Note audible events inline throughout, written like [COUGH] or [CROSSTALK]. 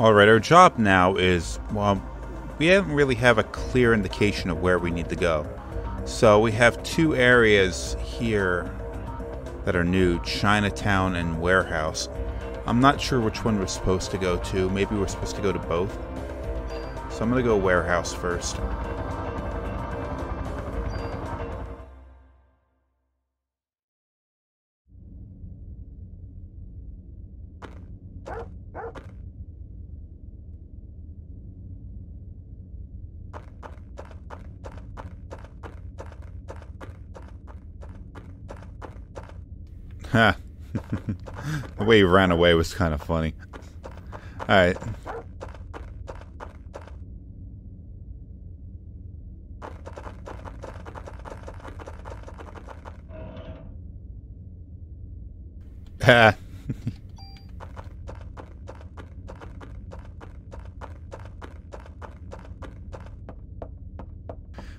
Alright, our job now is, well, we don't really have a clear indication of where we need to go. So we have two areas here that are new, Chinatown and Warehouse. I'm not sure which one we're supposed to go to. Maybe we're supposed to go to both. So I'm going to go Warehouse first. Ha. [LAUGHS] the way he ran away was kind of funny. Alright. Ha. [LAUGHS]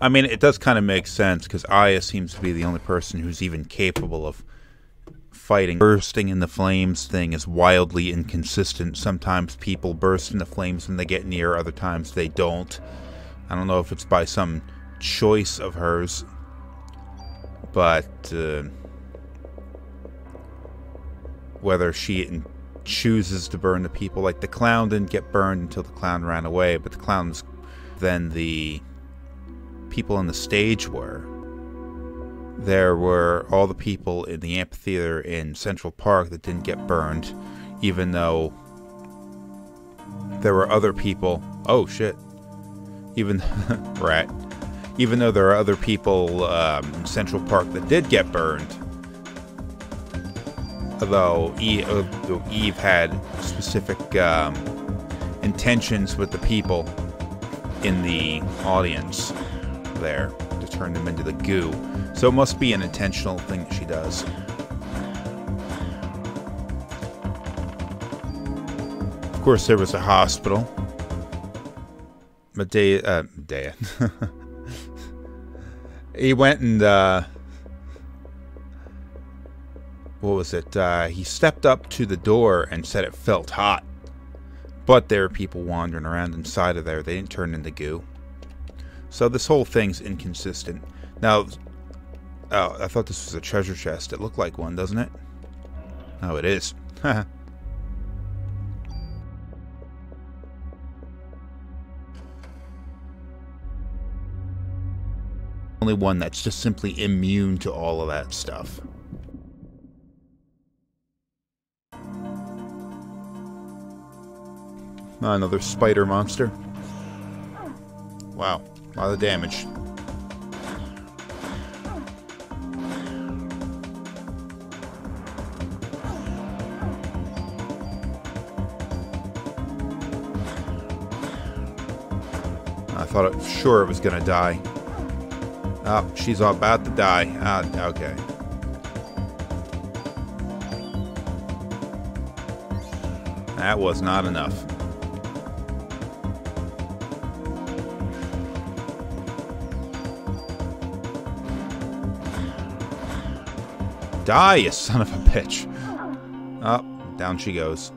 I mean, it does kind of make sense because Aya seems to be the only person who's even capable of fighting. Bursting in the flames thing is wildly inconsistent. Sometimes people burst in the flames when they get near, other times they don't. I don't know if it's by some choice of hers, but uh, whether she chooses to burn the people. Like the clown didn't get burned until the clown ran away, but the clowns, then the people on the stage were. There were all the people in the amphitheater in Central Park that didn't get burned, even though there were other people. Oh shit! Even [LAUGHS] rat. Even though there are other people um, in Central Park that did get burned, although Eve, Eve had specific um, intentions with the people in the audience there turn them into the goo. So it must be an intentional thing that she does. Of course, there was a hospital. Medea, uh, Medea. [LAUGHS] he went and, uh, what was it? Uh, he stepped up to the door and said it felt hot. But there were people wandering around inside of there. They didn't turn into goo. So this whole thing's inconsistent. Now, oh, I thought this was a treasure chest. It looked like one, doesn't it? Oh, it is. [LAUGHS] Only one that's just simply immune to all of that stuff. Not Another spider monster. Wow. A lot of damage. I thought it, sure it was gonna die. Oh, she's about to die. Ah, okay. That was not enough. Die, you son of a bitch. Oh, down she goes.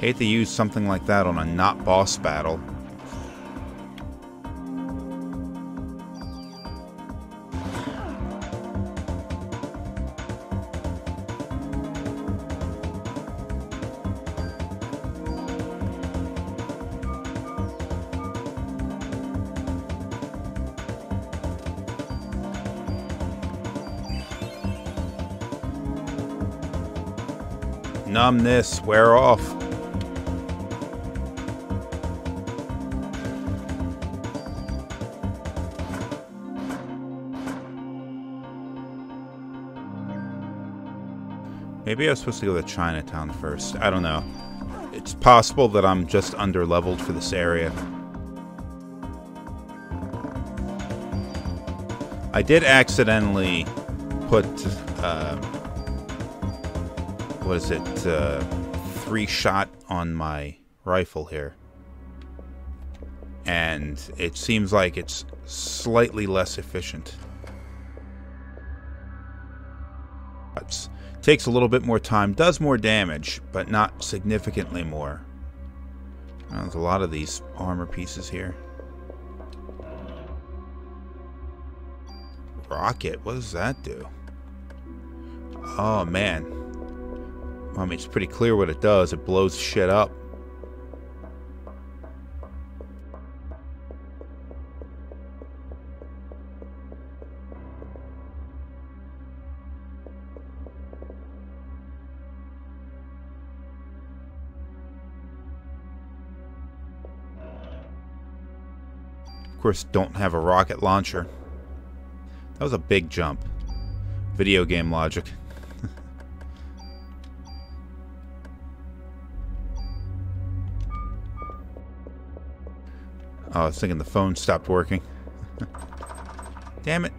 Hate to use something like that on a not boss battle. Numbness, wear off. Maybe I was supposed to go to Chinatown first. I don't know. It's possible that I'm just under leveled for this area. I did accidentally put uh, what is it, uh, three shot on my rifle here. And it seems like it's slightly less efficient. Takes a little bit more time, does more damage, but not significantly more. Well, there's a lot of these armor pieces here. Rocket, what does that do? Oh man. I mean, it's pretty clear what it does. It blows shit up. Of course, don't have a rocket launcher. That was a big jump. Video game logic. I was thinking the phone stopped working. [LAUGHS] Damn it.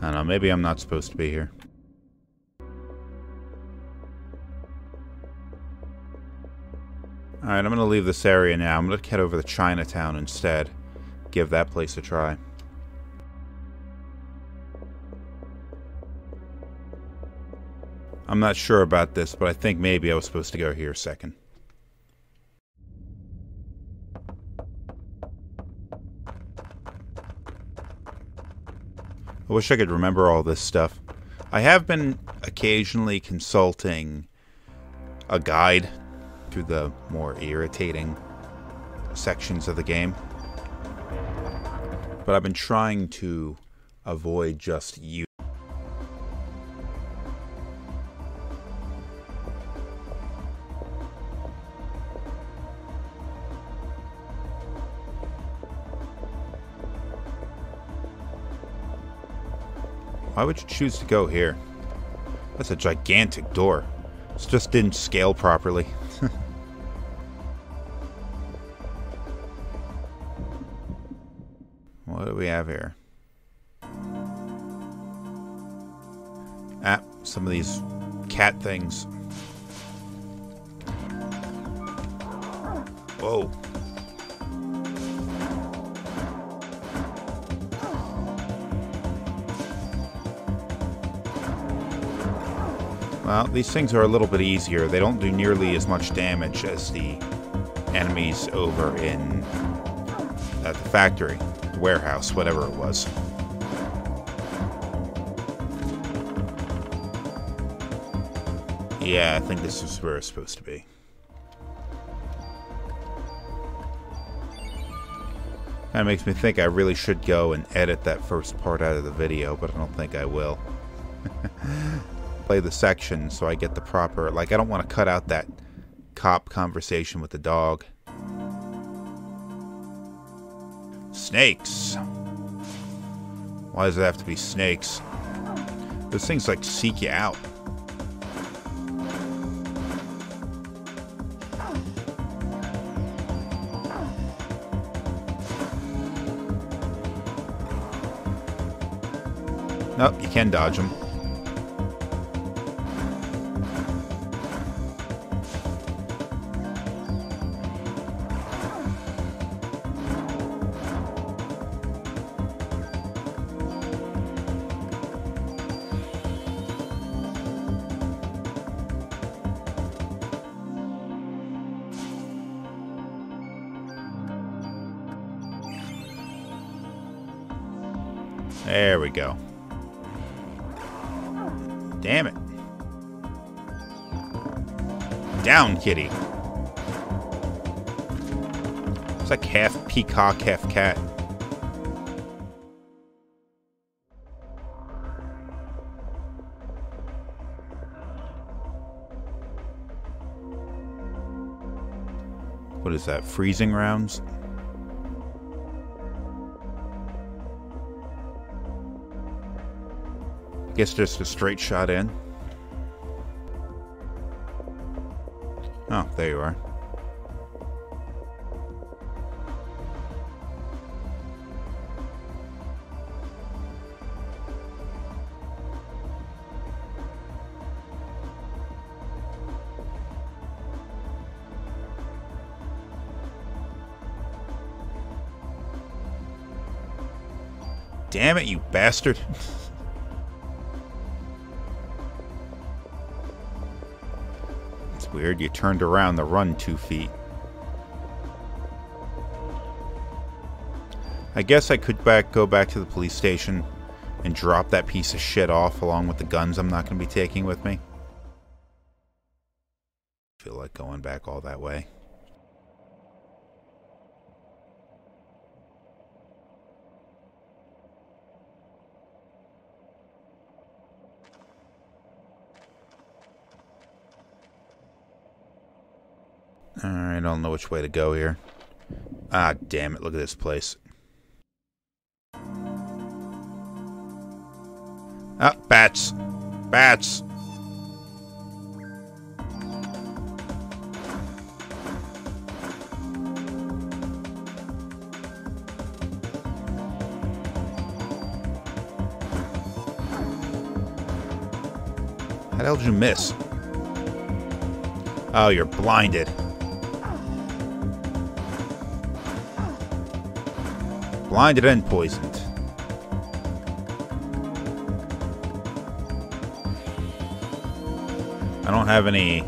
I don't know, maybe I'm not supposed to be here. Alright, I'm going to leave this area now. I'm going to head over to Chinatown instead. Give that place a try. I'm not sure about this, but I think maybe I was supposed to go here second. I wish I could remember all this stuff. I have been occasionally consulting a guide through the more irritating sections of the game. But I've been trying to avoid just you. Why would you choose to go here? That's a gigantic door. This just didn't scale properly. [LAUGHS] what do we have here? Ah, some of these cat things. Whoa. Well, these things are a little bit easier. They don't do nearly as much damage as the enemies over in at the factory, warehouse, whatever it was. Yeah, I think this is where it's supposed to be. That makes me think I really should go and edit that first part out of the video, but I don't think I will. [LAUGHS] Play the section so I get the proper... Like, I don't want to cut out that cop conversation with the dog. Snakes. Why does it have to be snakes? Those things, like, seek you out. Nope, you can dodge them. Damn it. Down, kitty. It's like half peacock, half cat. What is that? Freezing rounds? Guess just a straight shot in. Oh, there you are. Damn it, you bastard. [LAUGHS] you turned around to run two feet. I guess I could back go back to the police station and drop that piece of shit off along with the guns I'm not going to be taking with me. feel like going back all that way. I don't know which way to go here. Ah, damn it, look at this place. Ah, bats. Bats. How the hell did you miss? Oh, you're blinded. Blinded and poisoned. I don't have any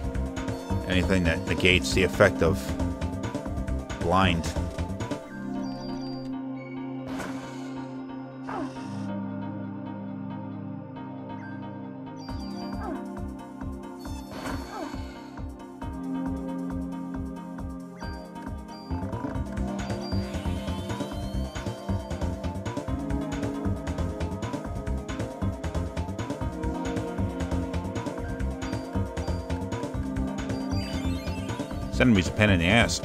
anything that negates the effect of blind. Enemy's a pain in the ass.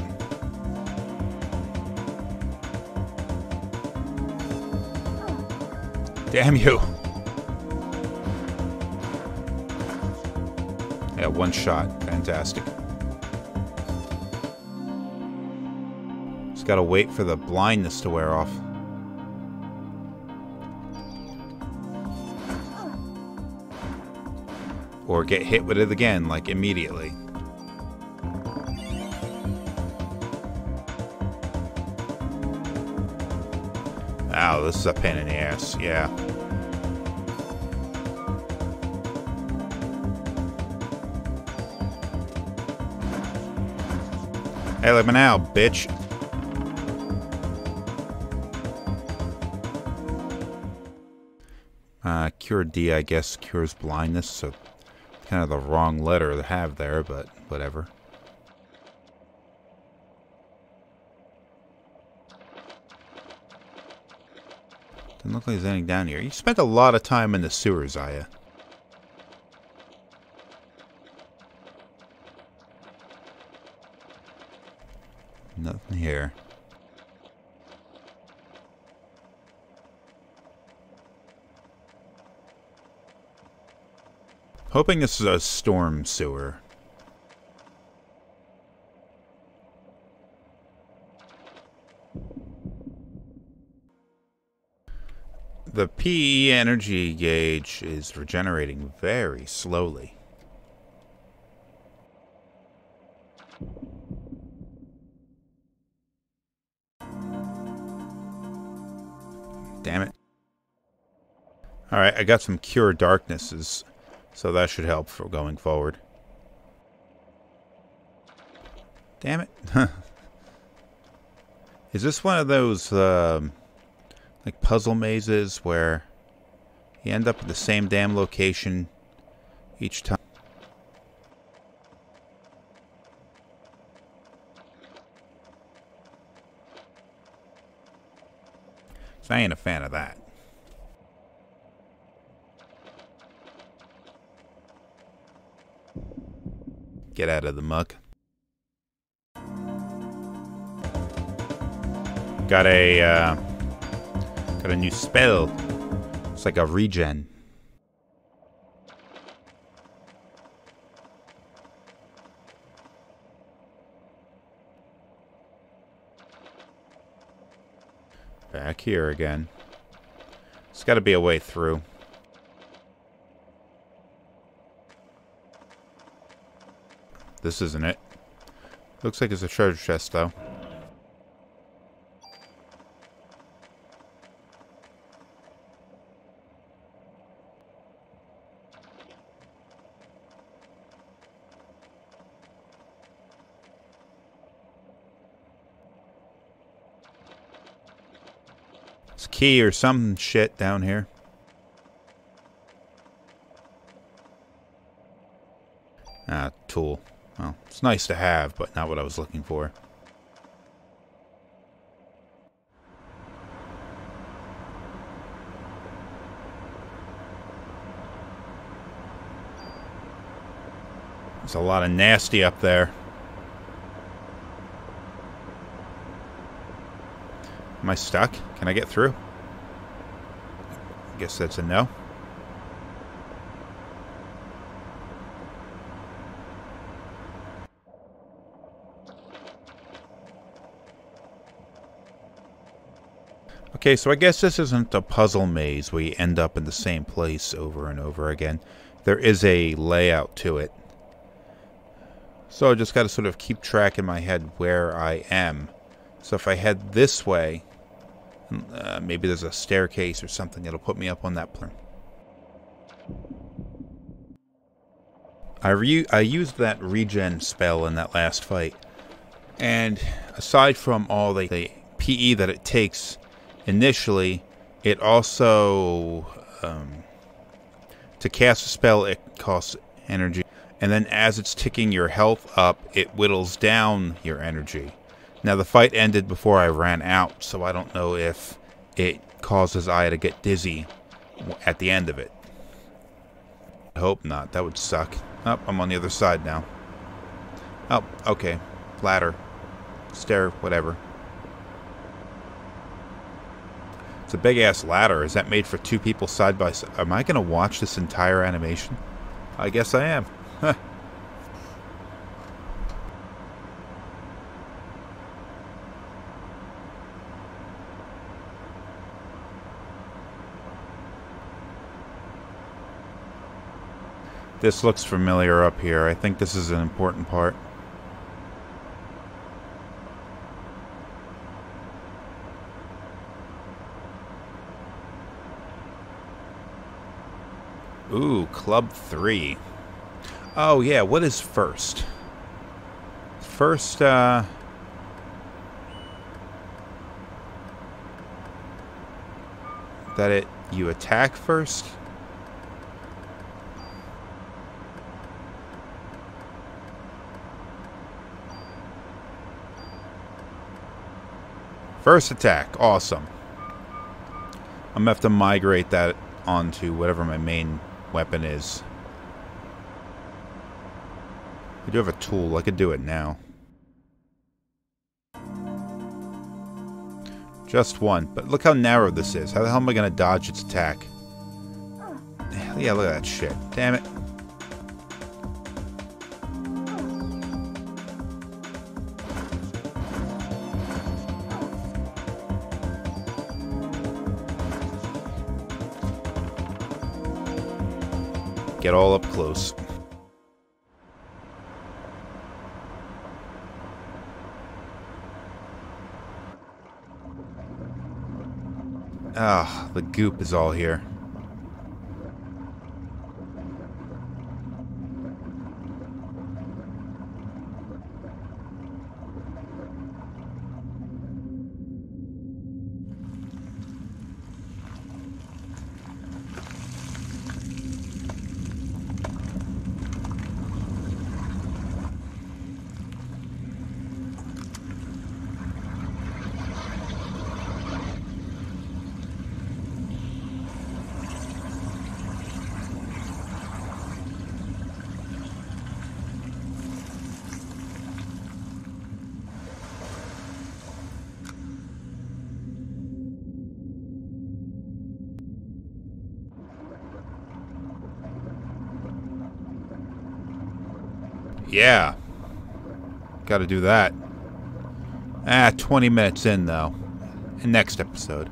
Damn you! Yeah, one shot. Fantastic. Just gotta wait for the blindness to wear off. Or get hit with it again, like immediately. Ow, this is a pain in the ass, yeah. Hey, let me now, bitch. Uh, cure D, I guess, cures blindness, so kind of the wrong letter to have there, but whatever. Doesn't look like there's anything down here. You spent a lot of time in the sewers, Aya. Nothing here. Hoping this is a storm sewer. The PE energy gauge is regenerating very slowly. Damn it. Alright, I got some Cure Darknesses, so that should help for going forward. Damn it. [LAUGHS] Is this one of those, um, like puzzle mazes where you end up at the same damn location each time? So I ain't a fan of that. Get out of the muck. Got a, uh, got a new spell. It's like a regen. Back here again. There's got to be a way through. This isn't it. Looks like it's a treasure chest, though. Key or some shit down here. Ah, tool. Well, it's nice to have, but not what I was looking for. There's a lot of nasty up there. Am I stuck? Can I get through? Guess that's a no. Okay, so I guess this isn't a puzzle maze where you end up in the same place over and over again. There is a layout to it. So I just got to sort of keep track in my head where I am. So if I head this way, uh, maybe there's a staircase or something that'll put me up on that plane. I, I used that regen spell in that last fight. And aside from all the, the PE that it takes initially, it also, um, to cast a spell, it costs energy. And then as it's ticking your health up, it whittles down your energy. Now, the fight ended before I ran out, so I don't know if it causes Aya to get dizzy at the end of it. I hope not. That would suck. Oh, I'm on the other side now. Oh, okay. Ladder. Stair, whatever. It's a big ass ladder. Is that made for two people side by side? Am I going to watch this entire animation? I guess I am. This looks familiar up here. I think this is an important part. Ooh, Club 3. Oh, yeah, what is first? First, uh... That it... You attack first? First attack. Awesome. I'm going to have to migrate that onto whatever my main weapon is. I do have a tool. I could do it now. Just one. But look how narrow this is. How the hell am I going to dodge its attack? Yeah, look at that shit. Damn it. Get all up close. Ah, the goop is all here. Yeah. Got to do that. Ah, 20 minutes in, though. Next episode.